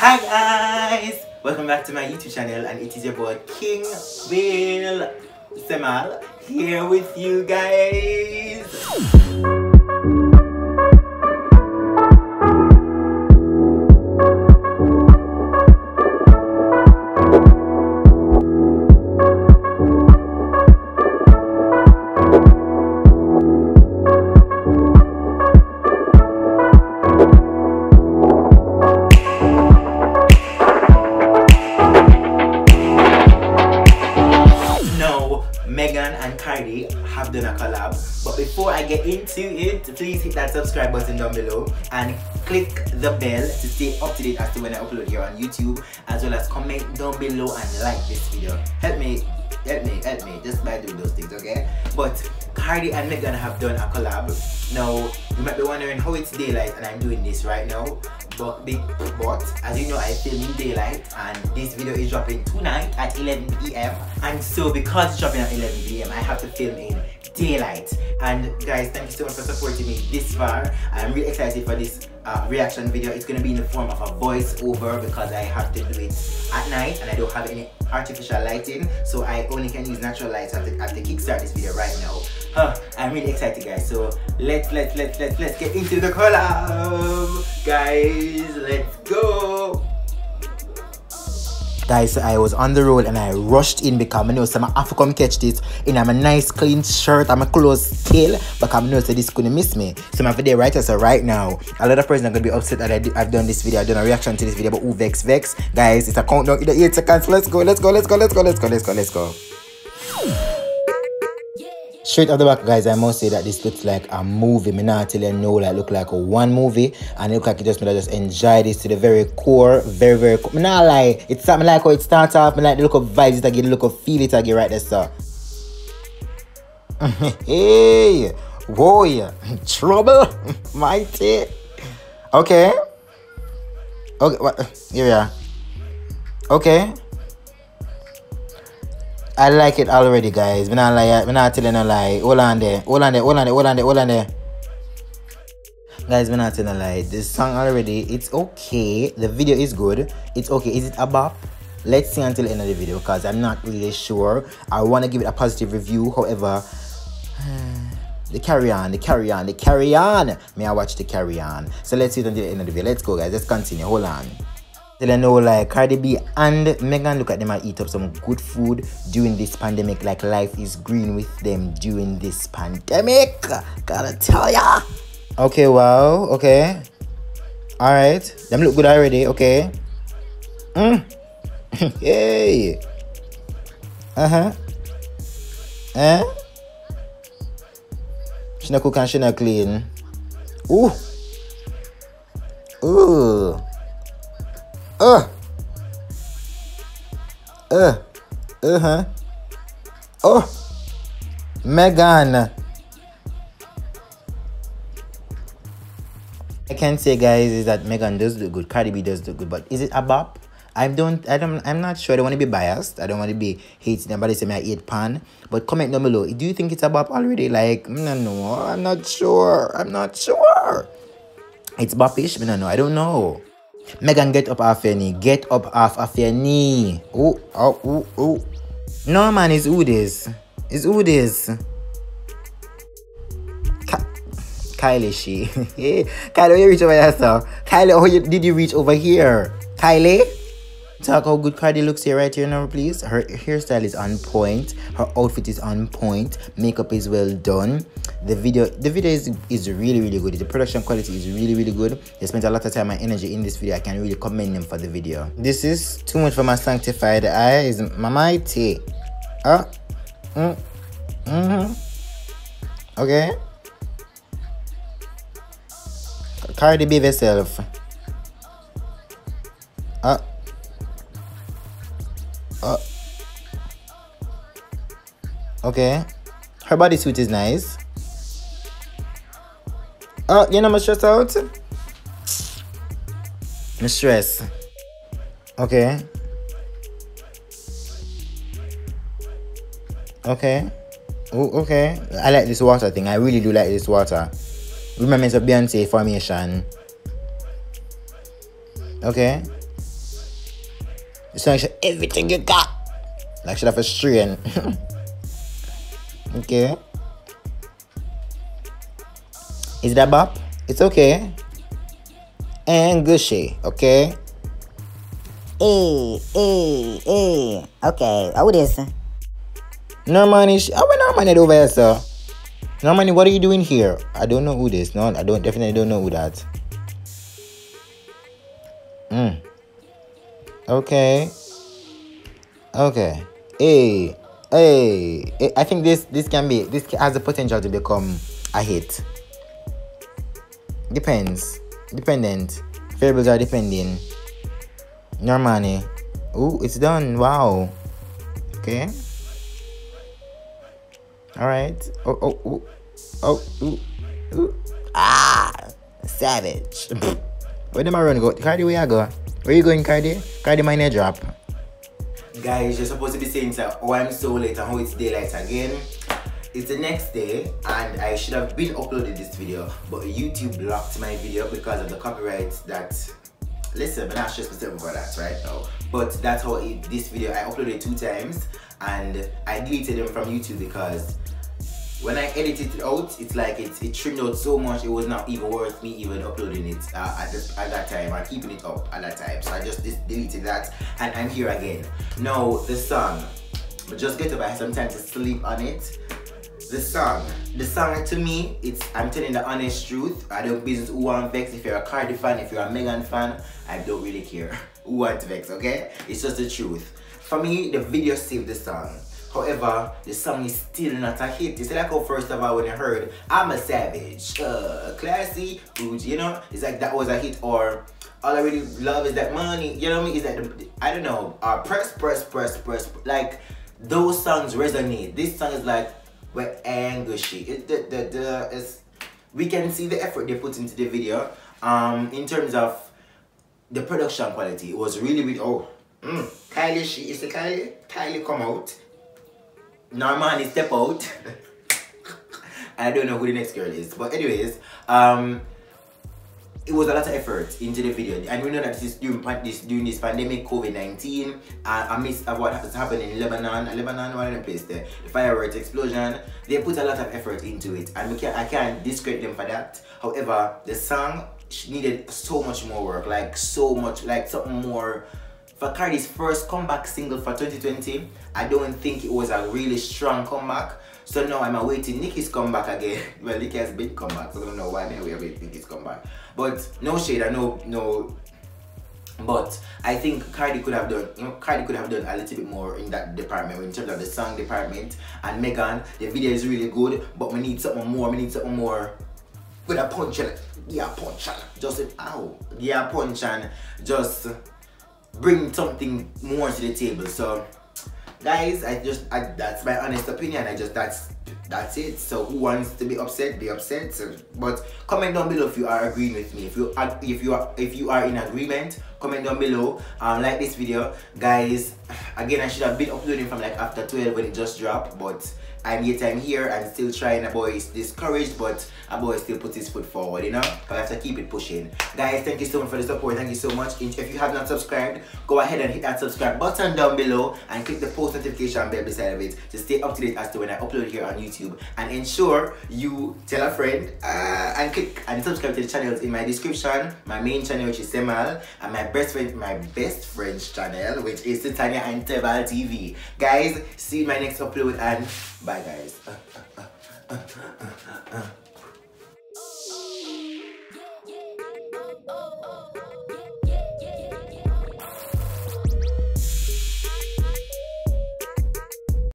Hi guys! Welcome back to my YouTube channel and it is your boy King Will Seymal here with you guys. Megan and Cardi have done a collab. But before I get into it, please hit that subscribe button down below and click the bell to stay up to date as to when I upload here on YouTube, as well as comment down below and like this video. Help me, help me, help me, just by doing those things, okay? But Cardi and Megan have done a collab. Now, you might be wondering how it's daylight and I'm doing this right now. But, as you know, I film in daylight and this video is dropping tonight at 11 p.m. And so because it's dropping at 11 p.m., I have to film in daylight. And guys, thank you so much for supporting me this far. I'm really excited for this uh, reaction video. It's gonna be in the form of a voiceover because I have to do it at night and I don't have any artificial lighting. So I only can use natural lights. I have to, I have to kickstart this video right now. Huh, I'm really excited guys. So let's let's let's let's let's get into the collab. Guys, let's go. Guys, I was on the road and I rushed in because I know some come catch this in I'm a nice clean shirt and my clothes still because I know so this couldn't miss me. So my video right so right now. A lot of person are gonna be upset that I did, I've done this video, I've done a reaction to this video, but who vex vex. Guys, it's a countdown the 8 seconds. Let's go, let's go, let's go, let's go, let's go, let's go, let's go. Straight off the back, guys, I must say that this looks like a movie. Me not tell you no, like look like a one movie, and it look like it just me just enjoy this to the very core, very very. Core. Me not lie, it's something like how it starts off. Me like the look of vibes it again, the look of feel it again right there, sir. hey, whoa, yeah, trouble, mighty. Okay, okay, what? Here we are. Okay. I like it already, guys. We're not lie. We're not telling a lie. Hold on there. Hold on there. Hold on there. Hold on there. Hold on there. Guys, we're not telling a lie. This song already, it's okay. The video is good. It's okay. Is it a bop? Let's see until the end of the video because I'm not really sure. I want to give it a positive review. However, the carry on, the carry on, the carry on. May I watch the carry on? So let's see it until the end of the video. Let's go, guys. Let's continue. Hold on. Till I know like Cardi B and Megan look at them and eat up some good food during this pandemic. Like life is green with them during this pandemic. Gotta tell ya. Okay, wow. Okay. Alright. Them look good already. Okay. Mm. hey. Uh-huh. Eh? She not cook and she not clean. Ooh. Ooh. Uh. Uh-huh. Oh. Megan. I can say guys is that Megan does look good. Cardi B does look good. But is it a bop? I don't I don't I'm not sure. I don't want to be biased. I don't want to be hating say me I eat pan. But comment down below. Do you think it's a bop already? Like no no I'm not sure. I'm not sure. It's boppish, but no no, I don't know. Megan, get up off your knee. Get up off of your knee. Oh, oh, oh, oh. No, man, it's who this. It's who this. Ka Kylie, she. Kylie, you reach over here, sir. Kylie, how you, did you reach over here? Kylie? Talk how good Cardi looks here right here now, please. Her hairstyle is on point. Her outfit is on point. Makeup is well done. The video, the video is is really really good. The production quality is really really good. They spent a lot of time and energy in this video. I can really commend them for the video. This is too much for my sanctified eyes. My mighty. Uh, mm, mm-hmm. Okay. Cardi B herself. Okay. Her bodysuit is nice. Oh, you know I'm stressed out? I'm stressed. Okay. Okay. Oh, okay. I like this water thing. I really do like this water. Remember it's a Beyonce formation. Okay. It's like everything you got. Like should have a strain. okay. Is that bop? It's okay. And gushy, okay? Hey, hey, hey. Okay, how this? Normani, how we Normani over here, sir? Normani, what are you doing here? I don't know who this. No, I don't definitely don't know who that. Hmm. Okay. Okay. Hey. Hey. I think this this can be this has the potential to become a hit. Depends. Dependent. Variables are depending. Normani. Ooh, it's done. Wow. Okay. Alright. Oh, oh, oh. Oh, ooh, ooh. Ah! Savage. Where did my run go? Cardi, where you go? Where you going, Cardi? Cardi, my name drop. Guys, you're supposed to be saying, so, oh, I'm so late and how it's daylight again. It's the next day and I should have been uploaded this video, but YouTube blocked my video because of the copyright that listen, but not just myself about that right now. But that's how it, this video I uploaded two times and I deleted them from YouTube because when I edited it out, it's like it, it trimmed out so much, it was not even worth me even uploading it uh, at, at that time or keeping it up at that time. So I just deleted that and I'm here again. Now, the song, but just get up, I had some time to sleep on it. The song, the song to me, it's I'm telling the honest truth. I don't business who want vex. If you're a Cardi fan, if you're a Megan fan, I don't really care who want vex, okay? It's just the truth. For me, the video saved the song However, the song is still not a hit. See, like how first of all when I heard I'm a savage, uh, classy, you know, it's like that was a hit or all I really love is that money, you know what I mean? Is that, the, I don't know, uh, press, press, press, press, like those songs resonate. This song is like, we're angry shit. It, the, the, the, it's, we can see the effort they put into the video. Um, in terms of the production quality, it was really, really, oh, mm, Kylie, she is the Kylie, Kylie come out Normani step out. I don't know who the next girl is. But anyways, um, it was a lot of effort into the video and we know that this is during this during this pandemic COVID-19 uh, amidst of what has happened in Lebanon Lebanon one of the place there the fireworks explosion they put a lot of effort into it and we can I can't discredit them for that however the song needed so much more work like so much like something more for Cardi's first comeback single for 2020, I don't think it was a really strong comeback. So now I'm awaiting Nicki's comeback again. well, Nicki has been comeback, so I don't know why we're waiting Nicki's comeback. But no shade, I know, no. But I think Cardi could have done, you know, Cardi could have done a little bit more in that department in terms of the song department. And Megan, the video is really good, but we need something more. We need something more with a punch and yeah, punch and just ow, yeah, punch and just bring something more to the table. So guys, I just I, that's my honest opinion. I just that's that's it. So who wants to be upset, be upset. So, but comment down below if you are agreeing with me. If you are if you are if you are in agreement, comment down below. Um, like this video, guys. Again, I should have been uploading from like after 12 when it just dropped, but and yet I'm here and still trying. A boy is discouraged, but a boy still puts his foot forward, you know? But I have to keep it pushing. Guys, thank you so much for the support. Thank you so much. If you have not subscribed, go ahead and hit that subscribe button down below and click the post notification bell beside of it to stay up to date as to when I upload here on YouTube. And ensure you tell a friend uh, and click and subscribe to the channels in my description. My main channel, which is Seymal, and my best friend, my best friend's channel, which is Sutanya and Seymal TV. Guys, see my next upload and bye guys. Uh, uh, uh,